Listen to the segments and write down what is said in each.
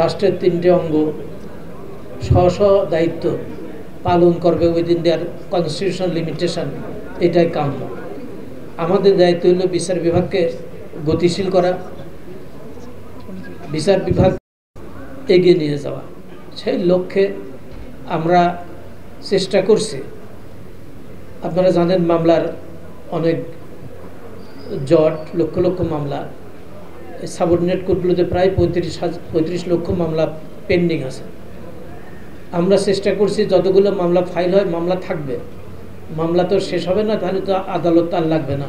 রাষ্ট্রের তিনটে অঙ্গ। স্ব স্ব দায়িত্ব পালন করবে উইদিন দেয়ার কনস্টিটিউশন লিমিটেশন, এটাই কাম্য। আমাদের দায়িত্ব হলো বিচার বিভাগকে গতিশীল করা, বিচার বিভাগ এগিয়ে নিয়ে যাওয়া। সেই লক্ষ্যে আমরা চেষ্টা করছি। আপনারা জানেন মামলার অনেক জট, লক্ষ লক্ষ মামলা। সাবঅর্ডিনেট কোর্টগুলোতে প্রায় পঁয়ত্রিশ পঁয়ত্রিশ লক্ষ মামলা পেন্ডিং আছে। আমরা চেষ্টা করছি যতগুলো মামলা ফাইল হয়, মামলা থাকবে। মামলা তো শেষ হবে না, তাহলে তো আদালত আর লাগবে না।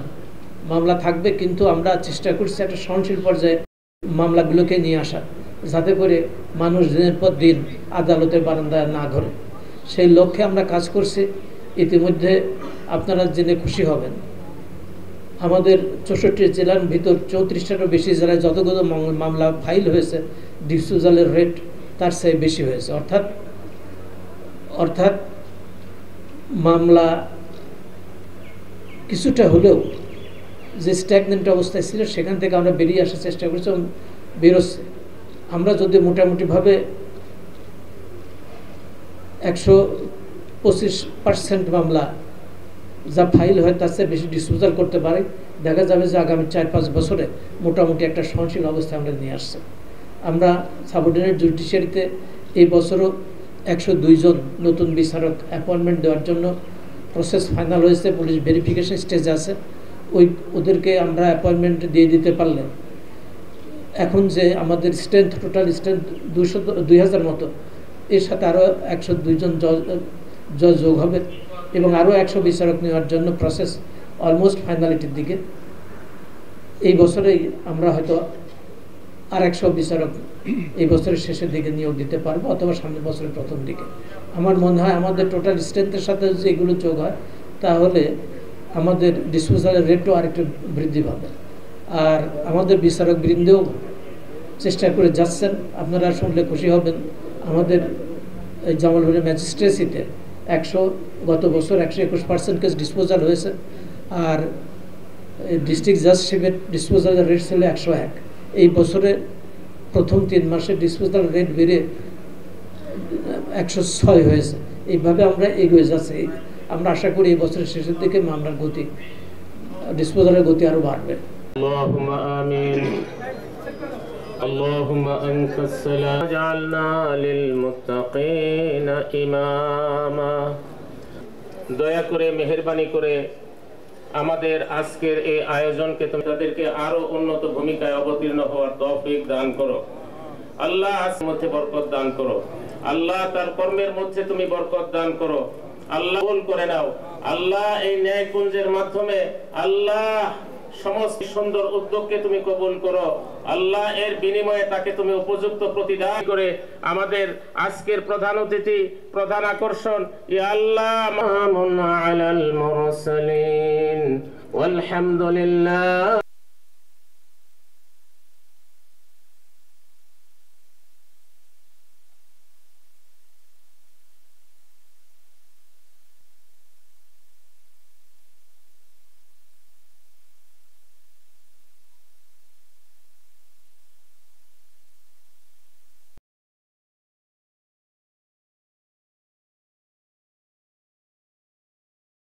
মামলা থাকবে, কিন্তু আমরা চেষ্টা করছি একটা সহনশীল পর্যায়ে মামলাগুলোকে নিয়ে আসা যাতে করে মানুষ দিনের পর দিন আদালতের বারান্দায় না ঘরে। সেই লক্ষ্যে আমরা কাজ করছি। ইতিমধ্যে আপনারা জেনে খুশি হবেন। আমাদের চৌষট্টি জেলার ভিতর চৌত্রিশটারও বেশি জেলায় যতগুলো মামলা ফাইল হয়েছে ডিসপোজালের রেট তার চেয়ে বেশি হয়েছে। অর্থাৎ অর্থাৎ মামলা কিছুটা হলেও যে স্ট্যাগনেন্ট অবস্থায় ছিল, সেখান থেকে আমরা বেরিয়ে আসার চেষ্টা করছি এবং বেরোচ্ছে। আমরা যদি মোটামুটিভাবে একশো পঁচিশ পার্সেন্ট মামলা যা ফাইল হয় তার চেয়ে বেশি ডিসপোজাল করতে পারে। দেখা যাবে যে আগামী চার পাঁচ বছরে মোটামুটি একটা সহনশীল অবস্থায় আমরা নিয়ে আসছে। আমরা সাবঅর্ডিনেট জুডিশিয়ারিতে এই বছরও একশো দুইজন নতুন বিচারক অ্যাপয়েন্টমেন্ট দেওয়ার জন্য প্রসেস ফাইনাল হয়েছে পুলিশ ভেরিফিকেশন স্টেজে আছে। ওই, ওদেরকে আমরা অ্যাপয়েন্টমেন্ট দিয়ে দিতে পারলে এখন যে আমাদের স্ট্রেংথ টোটাল স্ট্রেংথ দুশো, দুই হাজার মতো, এর সাথে আরও একশো দুইজন জজ যোগ হবে। এবং আরও একশো বিচারক নেওয়ার জন্য প্রসেস অলমোস্ট ফাইনালিটির দিকে। এই বছরেই আমরা হয়তো আর একশো বিচারক এই বছরের শেষের দিকে নিয়োগ দিতে পারব অথবা সামনের বছরের প্রথম দিকে। আমার মনে হয় আমাদের টোটাল স্ট্রেংথের সাথে যদি এগুলো যোগ হয়, তাহলে আমাদের ডিসপোজালের রেটও আরেকটু বৃদ্ধি পাবে। আর আমাদের বিচারক বৃন্দেও চেষ্টা করে যাচ্ছেন। আপনারা শুনলে খুশি হবেন। আমাদের জামালপুরের ম্যাজিস্ট্রেসিতে একশো, গত বছর একশো একুশ পার্সেন্ট কেস ডিসপোজাল হয়েছে। আর ডিস্ট্রিক্ট জাজশিপের ডিসপোজালের রেট ছিল একশো এক। এই বছরে প্রথম তিন মাসে ডিসপোজাল রেট বেড়ে একশো ছয় হয়েছে। এইভাবে আমরা এগিয়ে যাচ্ছি। আমরা আশা করি এই বছরের শেষের দিকে মামলার গতি ডিসপোজালের গতি আরও বাড়বে। اللهم آمين اللهم أنت السلام جعلنا للمتقين إماما দয়া করে মেহেরবানি করে আমাদের আজকের এই আয়োজনকে তুমি তাদেরকে আরো উন্নত ভূমিকায় অবতীর্ণ হওয়ার তৌফিক দান করো আল্লাহ আজ মধ্যে বরকত দান করো আল্লাহ তার কর্মের মধ্যে তুমি বরকত দান করো আল্লাহ কবুল করে নাও আল্লাহ এই ন্যায়পুঞ্জের মাধ্যমে আল্লাহ সমস্ত সুন্দর উদ্যোগকে তুমি কবুল করো আল্লাহ এর বিনিময়ে তাকে তুমি উপযুক্ত প্রতিদান করে আমাদের আজকের প্রধান অতিথি প্রধান আকর্ষণ ইয়া আল্লাহ মামুন আলাল মুরসালিন والحمد لله